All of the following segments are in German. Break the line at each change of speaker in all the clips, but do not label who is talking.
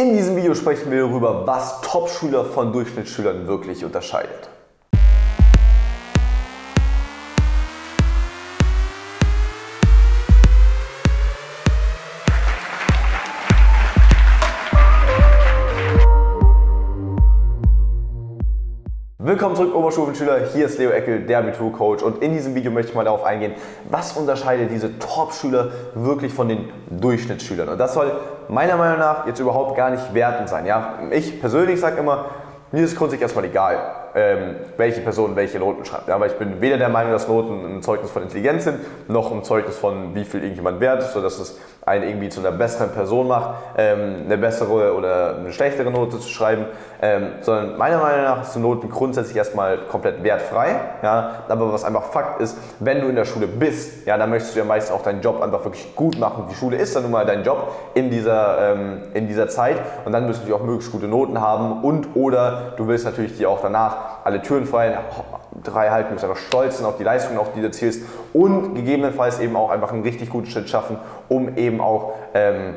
In diesem Video sprechen wir darüber, was Top-Schüler von Durchschnittsschülern wirklich unterscheidet. Willkommen zurück, Oberstufenschüler. Hier ist Leo Eckel, der Abiturcoach. Und in diesem Video möchte ich mal darauf eingehen, was unterscheidet diese Top-Schüler wirklich von den Durchschnittsschülern. Und das soll meiner Meinung nach jetzt überhaupt gar nicht wertend sein. Ja? Ich persönlich sage immer, mir ist grundsätzlich erstmal egal, ähm, welche Person welche Noten schreibt. Weil ich bin weder der Meinung, dass Noten ein Zeugnis von Intelligenz sind, noch ein Zeugnis von, wie viel irgendjemand wert ist, sodass es einen irgendwie zu einer besseren Person macht, ähm, eine bessere oder eine schlechtere Note zu schreiben, ähm, sondern meiner Meinung nach sind Noten grundsätzlich erstmal komplett wertfrei. Ja, aber was einfach Fakt ist, wenn du in der Schule bist, ja, dann möchtest du ja meistens auch deinen Job einfach wirklich gut machen. Die Schule ist dann nun mal dein Job in dieser, ähm, in dieser Zeit und dann müssen du auch möglichst gute Noten haben und oder du willst natürlich die auch danach alle Türen frei drei halten, bist einfach stolz sind auf die Leistungen, auf die du erzielst und gegebenenfalls eben auch einfach einen richtig guten Schritt schaffen, um eben auch ähm,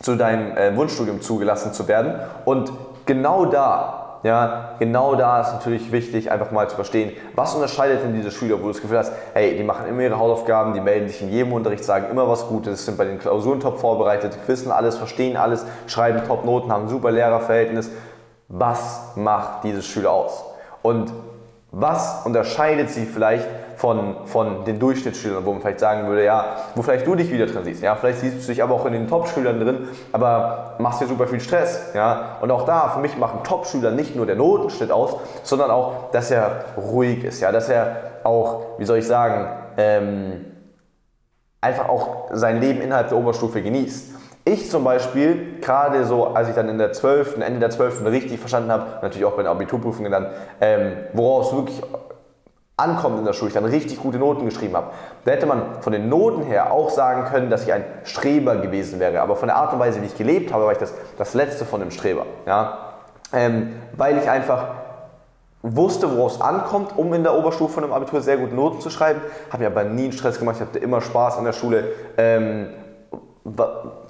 zu deinem äh, Wunschstudium zugelassen zu werden. Und genau da ja, genau da ist natürlich wichtig, einfach mal zu verstehen, was unterscheidet denn diese Schüler, wo du das Gefühl hast, hey, die machen immer ihre Hausaufgaben, die melden sich in jedem Unterricht, sagen immer was Gutes, sind bei den Klausuren top vorbereitet, wissen alles, verstehen alles, schreiben top Noten, haben ein super Lehrerverhältnis. Was macht diese Schüler aus? Und was unterscheidet sie vielleicht von, von den Durchschnittsschülern, wo man vielleicht sagen würde, ja, wo vielleicht du dich wieder drin siehst. Ja, vielleicht siehst du dich aber auch in den Top-Schülern drin, aber machst dir super viel Stress. Ja, und auch da, für mich machen Top-Schüler nicht nur der Notenschnitt aus, sondern auch, dass er ruhig ist. Ja, dass er auch, wie soll ich sagen, ähm, einfach auch sein Leben innerhalb der Oberstufe genießt. Ich zum Beispiel, gerade so, als ich dann in der 12., Ende der 12. richtig verstanden habe, natürlich auch bei den Abiturprüfungen dann, ähm, woraus es wirklich ankommt in der Schule, ich dann richtig gute Noten geschrieben habe, da hätte man von den Noten her auch sagen können, dass ich ein Streber gewesen wäre. Aber von der Art und Weise, wie ich gelebt habe, war ich das, das Letzte von dem Streber. Ja? Ähm, weil ich einfach wusste, woraus es ankommt, um in der Oberstufe von einem Abitur sehr gute Noten zu schreiben, habe mir aber nie einen Stress gemacht, ich hatte immer Spaß an der Schule. Ähm,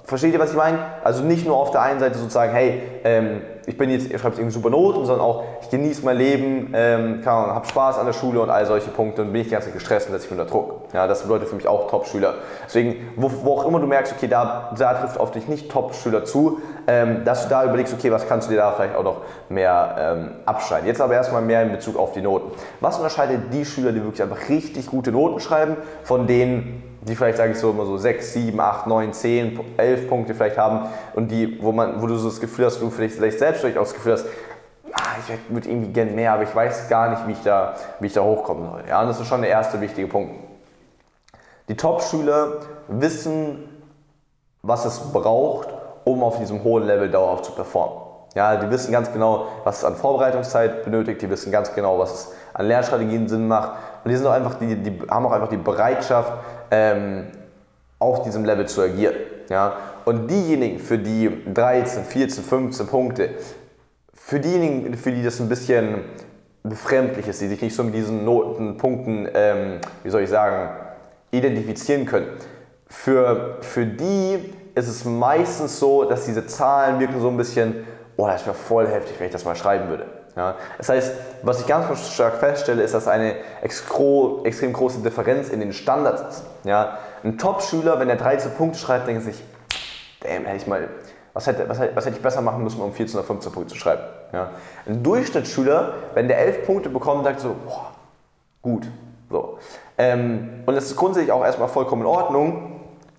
Versteht ihr, was ich meine? Also nicht nur auf der einen Seite sozusagen, hey, ähm, ich bin jetzt, ihr schreibt irgendwie super Noten, sondern auch, ich genieße mein Leben, ähm, habe Spaß an der Schule und all solche Punkte und bin nicht die ganze Zeit gestresst und setze mich unter Druck. Ja, das bedeutet für mich auch Top-Schüler. Deswegen, wo, wo, auch immer du merkst, okay, da, da trifft auf dich nicht Top-Schüler zu, ähm, dass du da überlegst, okay, was kannst du dir da vielleicht auch noch mehr ähm, abschneiden. Jetzt aber erstmal mehr in Bezug auf die Noten. Was unterscheidet die Schüler, die wirklich einfach richtig gute Noten schreiben, von denen die vielleicht, sage ich so, immer so 6, 7, 8, 9, 10, 11 Punkte vielleicht haben und die, wo, man, wo du so das Gefühl hast, du vielleicht selbst vielleicht auch das Gefühl hast, ah, ich würde irgendwie gerne mehr, aber ich weiß gar nicht, wie ich da, wie ich da hochkommen soll. Ja, und das ist schon der erste wichtige Punkt. Die Top-Schüler wissen, was es braucht, um auf diesem hohen Level dauerhaft zu performen. Ja, die wissen ganz genau, was es an Vorbereitungszeit benötigt, die wissen ganz genau, was es an Lernstrategien Sinn macht und die, sind auch einfach, die, die haben auch einfach die Bereitschaft, ähm, auf diesem Level zu agieren. Ja? Und diejenigen, für die 13, 14, 15 Punkte, für diejenigen, für die das ein bisschen befremdlich ist, die sich nicht so mit diesen Noten, Punkten, ähm, wie soll ich sagen, identifizieren können, für, für die ist es meistens so, dass diese Zahlen wirken so ein bisschen, oh, das wäre voll heftig, wenn ich das mal schreiben würde. Ja, das heißt, was ich ganz stark feststelle, ist, dass eine extrem große Differenz in den Standards ist. Ja, ein Top-Schüler, wenn er 13 Punkte schreibt, denkt sich, damn, hätte ich mal, was hätte, was, hätte, was hätte ich besser machen müssen, um 14 oder 15 Punkte zu schreiben. Ja. Ein Durchschnittsschüler, wenn der 11 Punkte bekommt, sagt so, boah, gut. So. Ähm, und das ist grundsätzlich auch erstmal vollkommen in Ordnung,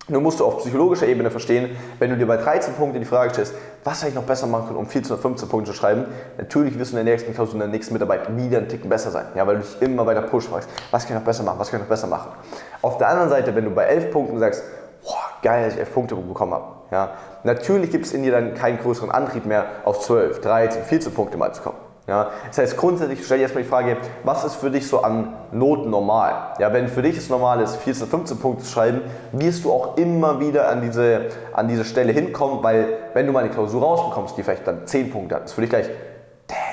nun musst du auf psychologischer Ebene verstehen, wenn du dir bei 13 Punkten die Frage stellst, was hätte ich noch besser machen können, um 14 oder 15 Punkte zu schreiben, natürlich wirst du in der nächsten Klausur, in der nächsten Mitarbeit wieder einen Ticken besser sein, ja, weil du dich immer weiter push fragst, was kann ich noch besser machen, was kann ich noch besser machen. Auf der anderen Seite, wenn du bei 11 Punkten sagst, boah, geil, dass ich 11 Punkte bekommen habe, ja, natürlich gibt es in dir dann keinen größeren Antrieb mehr, auf 12, 13, 14 Punkte mal zu kommen. Ja, das heißt, grundsätzlich stelle ich erstmal die Frage, was ist für dich so an Noten normal? Ja, wenn für dich es normal ist, 14, 15 Punkte zu schreiben, wirst du auch immer wieder an diese, an diese Stelle hinkommen, weil wenn du mal eine Klausur rausbekommst, die vielleicht dann 10 Punkte hat, ist für dich gleich,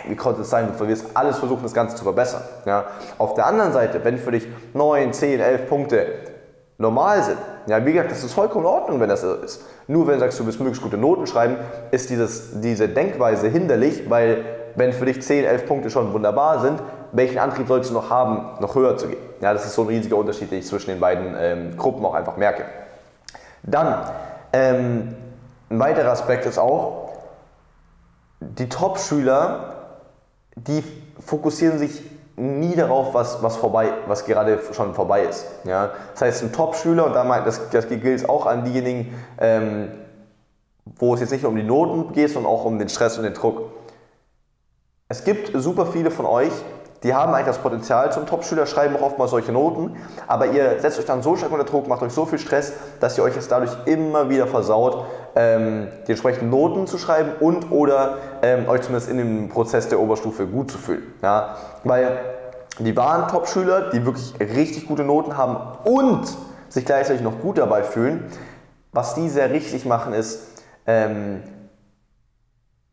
wie konnte es sein, du wirst alles versuchen, das Ganze zu verbessern. Ja, auf der anderen Seite, wenn für dich 9, 10, 11 Punkte normal sind, Ja, wie gesagt, das ist vollkommen in Ordnung, wenn das so ist. Nur wenn du sagst, du willst möglichst gute Noten schreiben, ist dieses, diese Denkweise hinderlich, weil wenn für dich 10, 11 Punkte schon wunderbar sind, welchen Antrieb sollst du noch haben, noch höher zu gehen? Ja, das ist so ein riesiger Unterschied, den ich zwischen den beiden ähm, Gruppen auch einfach merke. Dann, ähm, ein weiterer Aspekt ist auch, die Top-Schüler, die fokussieren sich nie darauf, was, was, vorbei, was gerade schon vorbei ist. Ja? Das heißt, ein Top-Schüler, und das, das gilt auch an diejenigen, ähm, wo es jetzt nicht nur um die Noten geht, sondern auch um den Stress und den Druck. Es gibt super viele von euch, die haben eigentlich das Potenzial zum Top-Schüler, schreiben auch oftmals solche Noten, aber ihr setzt euch dann so stark unter Druck, macht euch so viel Stress, dass ihr euch es dadurch immer wieder versaut, ähm, die entsprechenden Noten zu schreiben und oder ähm, euch zumindest in dem Prozess der Oberstufe gut zu fühlen. Ja? Weil die wahren Top-Schüler, die wirklich richtig gute Noten haben und sich gleichzeitig noch gut dabei fühlen, was die sehr richtig machen ist, ähm,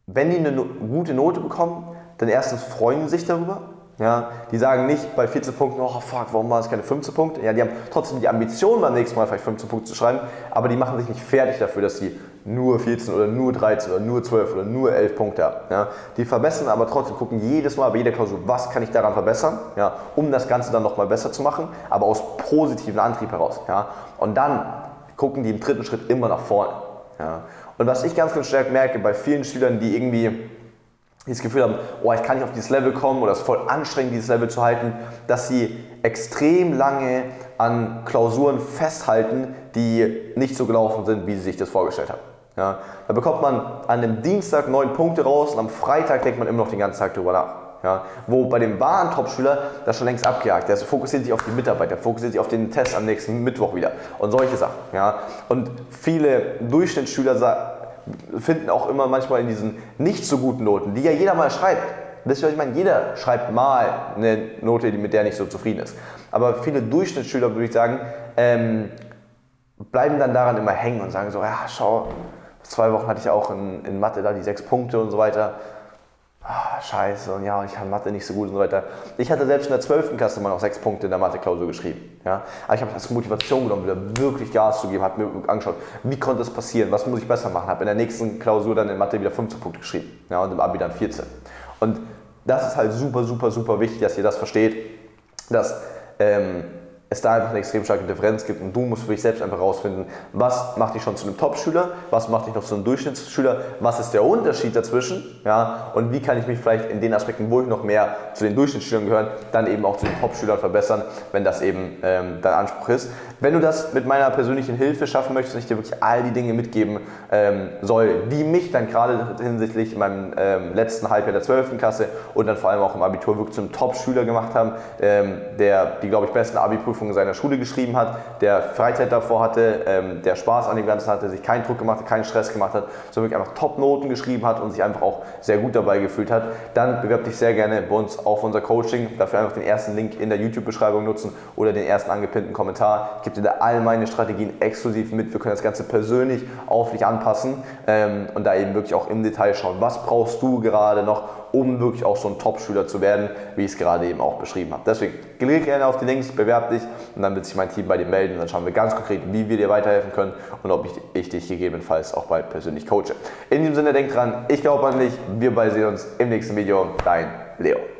wenn die eine no gute Note bekommen, dann erstens freuen sich darüber, ja, die sagen nicht bei 14 Punkten, oh fuck, warum war es keine 15 Punkte? Ja, die haben trotzdem die Ambition, beim nächsten Mal vielleicht 15 Punkte zu schreiben, aber die machen sich nicht fertig dafür, dass sie nur 14 oder nur 13 oder nur 12 oder nur 11 Punkte haben. Ja. Die verbessern aber trotzdem, gucken jedes Mal bei jeder Klausur, was kann ich daran verbessern, ja, um das Ganze dann nochmal besser zu machen, aber aus positiven Antrieb heraus. Ja. Und dann gucken die im dritten Schritt immer nach vorne. Ja. Und was ich ganz, ganz stark merke bei vielen Schülern, die irgendwie die das Gefühl haben, oh, ich kann nicht auf dieses Level kommen oder es ist voll anstrengend, dieses Level zu halten, dass sie extrem lange an Klausuren festhalten, die nicht so gelaufen sind, wie sie sich das vorgestellt haben. Ja, da bekommt man an dem Dienstag neun Punkte raus und am Freitag denkt man immer noch den ganzen Tag drüber nach. Ja, wo bei dem wahren Top-Schüler das schon längst abgejagt. Der fokussiert sich auf die Mitarbeiter, fokussiert sich auf den Test am nächsten Mittwoch wieder und solche Sachen. Ja. Und viele Durchschnittsschüler finden auch immer manchmal in diesen nicht so guten Noten, die ja jeder mal schreibt. Das ist, ich meine, jeder schreibt mal eine Note, mit der er nicht so zufrieden ist. Aber viele Durchschnittsschüler, würde ich sagen, ähm, bleiben dann daran immer hängen und sagen so, ja, schau, zwei Wochen hatte ich auch in, in Mathe da die sechs Punkte und so weiter ah, scheiße und ja, ich kann Mathe nicht so gut und so weiter. Ich hatte selbst in der 12. Klasse mal noch sechs Punkte in der Mathe-Klausur geschrieben. Ja? Aber ich habe das als Motivation genommen, wieder wirklich Gas zu geben, habe mir angeschaut, wie konnte das passieren, was muss ich besser machen, habe in der nächsten Klausur dann in Mathe wieder 15 Punkte geschrieben ja, und im Abi dann 14. Und das ist halt super, super, super wichtig, dass ihr das versteht, dass ähm, es da einfach eine extrem starke Differenz gibt und du musst für dich selbst einfach herausfinden, was macht dich schon zu einem Top-Schüler, was macht dich noch zu einem Durchschnittsschüler, was ist der Unterschied dazwischen ja, und wie kann ich mich vielleicht in den Aspekten, wo ich noch mehr zu den Durchschnittsschülern gehöre, dann eben auch zu den Top-Schülern verbessern, wenn das eben ähm, dein Anspruch ist. Wenn du das mit meiner persönlichen Hilfe schaffen möchtest und ich dir wirklich all die Dinge mitgeben ähm, soll, die mich dann gerade hinsichtlich meinem ähm, letzten Halbjahr der 12. Klasse und dann vor allem auch im Abitur wirklich zum Top-Schüler gemacht haben, ähm, der die, glaube ich, besten Abi-Prüfungen seiner Schule geschrieben hat, der Freizeit davor hatte, ähm, der Spaß an dem Ganzen hatte, sich keinen Druck gemacht hat, keinen Stress gemacht hat, sondern wirklich einfach Top-Noten geschrieben hat und sich einfach auch sehr gut dabei gefühlt hat, dann bewerb dich sehr gerne bei uns auf unser Coaching. Dafür einfach den ersten Link in der YouTube-Beschreibung nutzen oder den ersten angepinnten Kommentar gebe dir da all meine Strategien exklusiv mit. Wir können das Ganze persönlich auf dich anpassen ähm, und da eben wirklich auch im Detail schauen, was brauchst du gerade noch, um wirklich auch so ein Top-Schüler zu werden, wie ich es gerade eben auch beschrieben habe. Deswegen klick gerne auf die Links, bewerb dich und dann wird sich mein Team bei dir melden und dann schauen wir ganz konkret, wie wir dir weiterhelfen können und ob ich, ich dich gegebenenfalls auch bald persönlich coache. In diesem Sinne, denk dran, ich glaube an dich, wir beide sehen uns im nächsten Video. Dein Leo.